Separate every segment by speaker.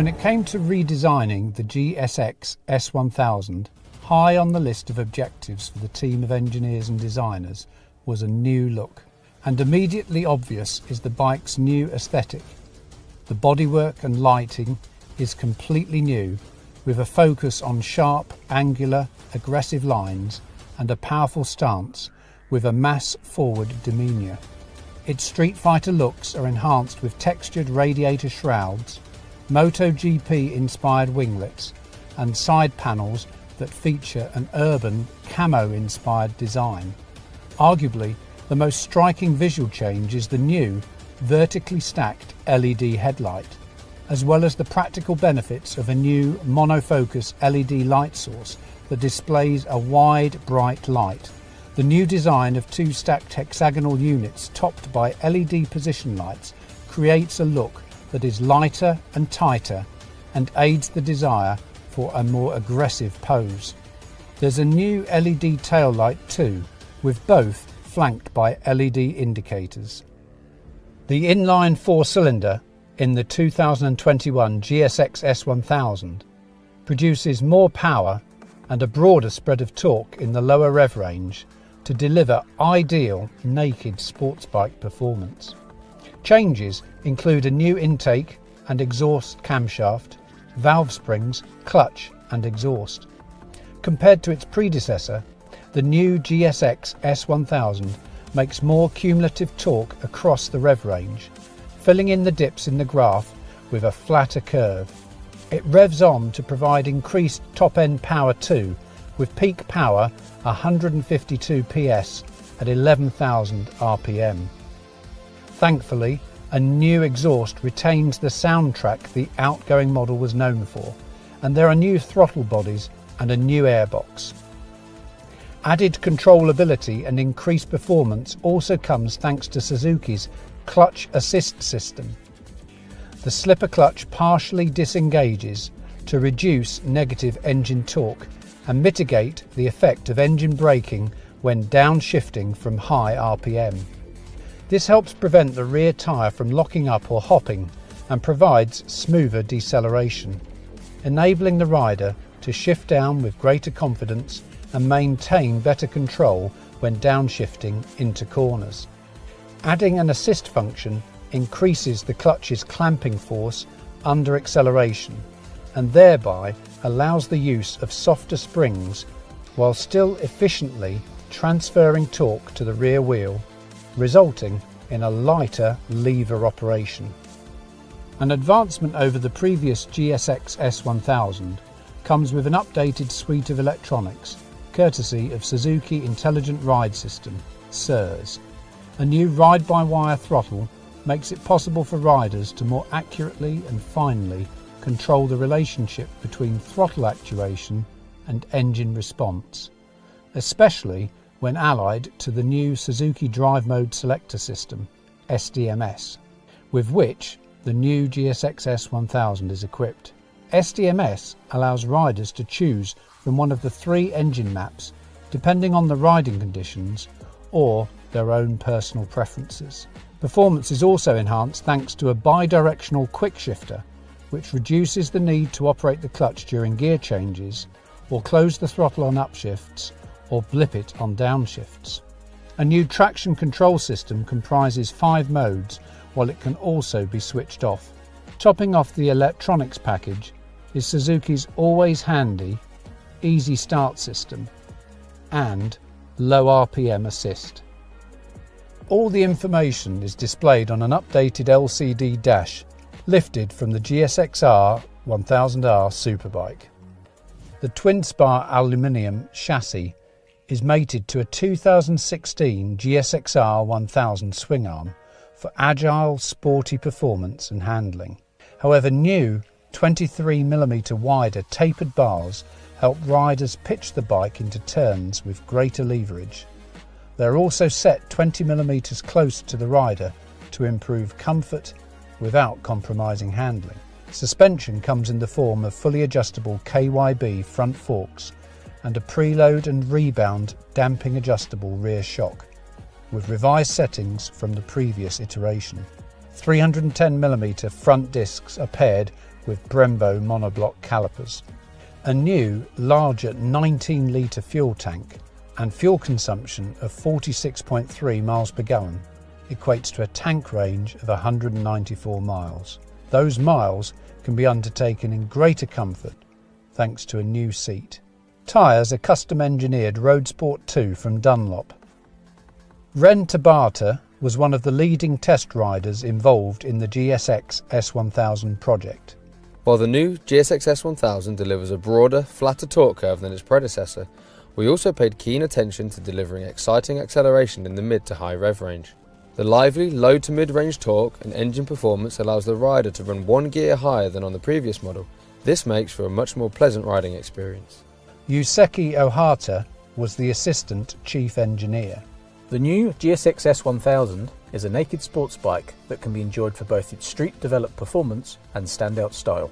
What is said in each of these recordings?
Speaker 1: When it came to redesigning the GSX S1000, high on the list of objectives for the team of engineers and designers was a new look. And immediately obvious is the bike's new aesthetic. The bodywork and lighting is completely new, with a focus on sharp, angular, aggressive lines and a powerful stance with a mass forward demeanour. Its Street Fighter looks are enhanced with textured radiator shrouds, MotoGP inspired winglets, and side panels that feature an urban camo inspired design. Arguably, the most striking visual change is the new vertically stacked LED headlight, as well as the practical benefits of a new monofocus LED light source that displays a wide, bright light the new design of two stacked hexagonal units topped by LED position lights creates a look that is lighter and tighter and aids the desire for a more aggressive pose. There's a new LED tail light too, with both flanked by LED indicators. The inline four cylinder in the 2021 GSX S1000 produces more power and a broader spread of torque in the lower rev range to deliver ideal naked sports bike performance. Changes include a new intake and exhaust camshaft, valve springs, clutch, and exhaust. Compared to its predecessor, the new GSX S1000 makes more cumulative torque across the rev range, filling in the dips in the graph with a flatter curve. It revs on to provide increased top end power too, with peak power 152 PS at 11,000 RPM. Thankfully, a new exhaust retains the soundtrack the outgoing model was known for, and there are new throttle bodies and a new airbox. Added controllability and increased performance also comes thanks to Suzuki's clutch assist system. The slipper clutch partially disengages to reduce negative engine torque and mitigate the effect of engine braking when downshifting from high RPM. This helps prevent the rear tyre from locking up or hopping and provides smoother deceleration, enabling the rider to shift down with greater confidence and maintain better control when downshifting into corners. Adding an assist function increases the clutch's clamping force under acceleration and thereby allows the use of softer springs while still efficiently transferring torque to the rear wheel, resulting in a lighter lever operation. An advancement over the previous GSX S1000 comes with an updated suite of electronics, courtesy of Suzuki Intelligent Ride System, SIRS. A new ride-by-wire throttle makes it possible for riders to more accurately and finely control the relationship between throttle actuation and engine response, especially when allied to the new Suzuki Drive Mode Selector System, SDMS, with which the new GSX-S 1000 is equipped. SDMS allows riders to choose from one of the three engine maps depending on the riding conditions or their own personal preferences. Performance is also enhanced thanks to a bi-directional quick shifter which reduces the need to operate the clutch during gear changes or close the throttle on upshifts or blip it on downshifts. A new traction control system comprises five modes while it can also be switched off. Topping off the electronics package is Suzuki's always handy easy start system and low RPM assist. All the information is displayed on an updated LCD dash lifted from the GSXR 1000R Superbike. The twin spar aluminium chassis is mated to a 2016 GSXR 1000 swing arm for agile, sporty performance and handling. However, new 23mm wider tapered bars help riders pitch the bike into turns with greater leverage. They are also set 20mm closer to the rider to improve comfort without compromising handling. Suspension comes in the form of fully adjustable KYB front forks and a preload and rebound damping adjustable rear shock, with revised settings from the previous iteration. 310mm front discs are paired with Brembo monoblock calipers. A new, larger 19 litre fuel tank and fuel consumption of 46.3 miles per gallon equates to a tank range of 194 miles. Those miles can be undertaken in greater comfort thanks to a new seat. Tyres are custom engineered Road Sport 2 from Dunlop. Ren Tabata was one of the leading test riders involved in the GSX S1000 project.
Speaker 2: While the new GSX S1000 delivers a broader, flatter torque curve than its predecessor, we also paid keen attention to delivering exciting acceleration in the mid to high rev range. The lively low to mid range torque and engine performance allows the rider to run one gear higher than on the previous model. This makes for a much more pleasant riding experience.
Speaker 1: Yuseki Ohata was the assistant chief engineer.
Speaker 3: The new GSX S1000 is a naked sports bike that can be enjoyed for both its street developed performance and standout style.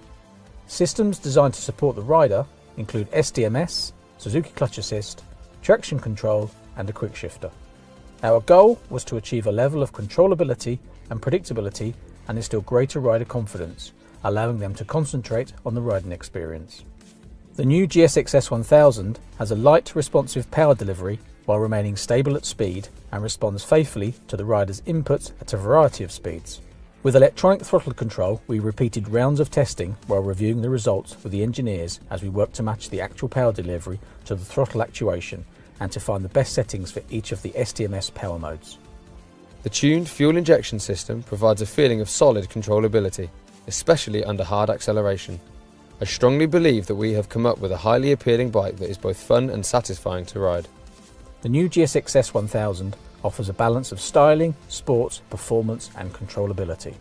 Speaker 3: Systems designed to support the rider include SDMS, Suzuki Clutch Assist, traction control, and a quick shifter. Our goal was to achieve a level of controllability and predictability and instill greater rider confidence, allowing them to concentrate on the riding experience. The new GSX S1000 has a light, responsive power delivery while remaining stable at speed and responds faithfully to the rider's input at a variety of speeds. With electronic throttle control, we repeated rounds of testing while reviewing the results with the engineers as we worked to match the actual power delivery to the throttle actuation and to find the best settings for each of the SDMS power modes.
Speaker 2: The tuned fuel injection system provides a feeling of solid controllability, especially under hard acceleration. I strongly believe that we have come up with a highly appealing bike that is both fun and satisfying to ride.
Speaker 3: The new GSX S1000 offers a balance of styling, sport, performance, and controllability.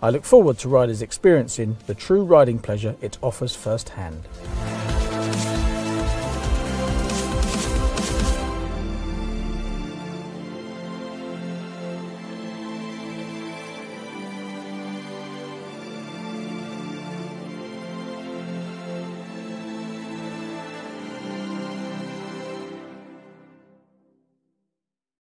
Speaker 3: I look forward to riders experiencing the true riding pleasure it offers firsthand.